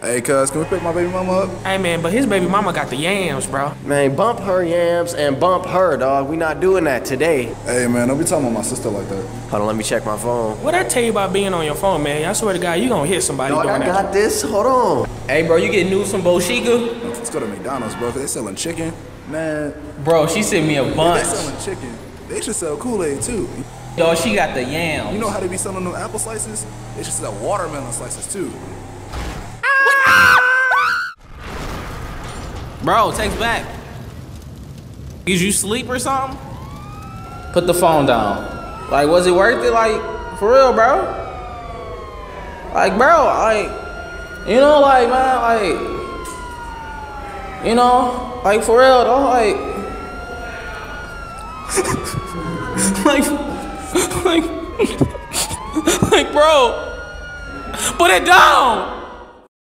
Hey, cuz, can we pick my baby mama up? Hey man, but his baby mama got the yams, bro. Man, bump her yams and bump her, dog. We not doing that today. Hey, man, don't be talking about my sister like that. Hold on, let me check my phone. What I tell you about being on your phone, man? I swear to God, you gonna hit somebody Dog, I doing that. got this. Hold on. Hey, bro, you getting news from Boshika? Let's go to McDonald's, bro, they selling chicken. Man, Bro, she sent me a if they bunch. selling chicken. They should sell Kool-Aid, too. Dog, she got the yams. You know how they be selling them apple slices? They should sell watermelon slices, too. Bro, text back. Did you sleep or something? Put the phone down. Like, was it worth it? Like, for real, bro? Like, bro, like, you know, like, man, like, you know, like, for real, though, like, like, like, like, bro, put it down.